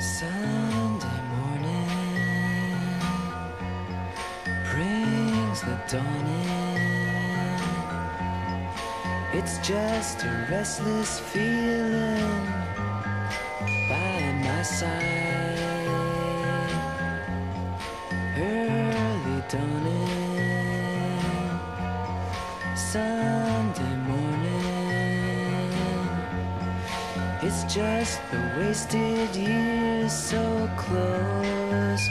Sunday morning brings the dawn in. It's just a restless feeling by my side. It's just the wasted years so close.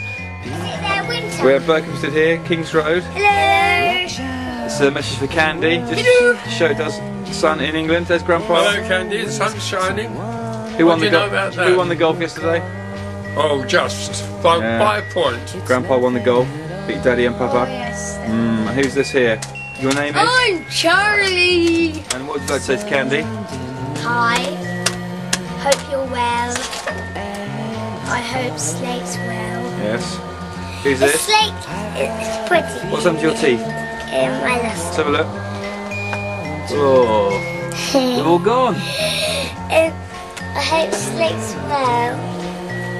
We're at Berkhamsted here, Kings Road. Hello. This is a message for Candy. Just showed us sun in England. There's Grandpa. Hello, Candy. The sun's shining. Who won the you know about that? Who won the golf yesterday? Oh, just by, Yeah. by a point. Grandpa won the golf. Beat Daddy and Papa. Yes. Mm, who's this here? Your name is? I'm Charlie. And what would you like to say to Candy? Hi. Hope you're well. I hope Slate's well. Yes. Who's this? Slate. It's pretty. What's happened to your teeth? In my Let's have a look. Oh, they're all gone. Um, I hope Slate's well.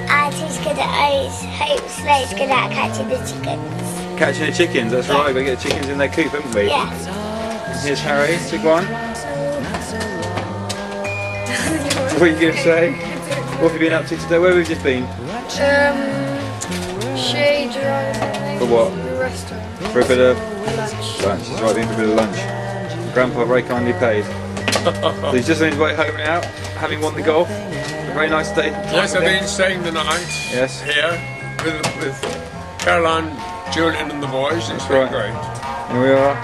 And he's good at I hope Slate's good at catching the chickens. Catching the chickens, that's right. We get the chickens in their coop, haven't we? Yeah. Here's Harry. Big one. What are you going to say? What have you been up to today? Where have you just been? Um, shade around For what? the restaurant. For a bit of Lunch. lunch. He's right in for a bit of lunch. Grandpa very kindly paid. So he's just on his way home now, having won the golf. A very nice day. Yes, I've been staying the night Yes. here with, with Caroline, Julian, and the boys. It's That's been right. great. Here we are.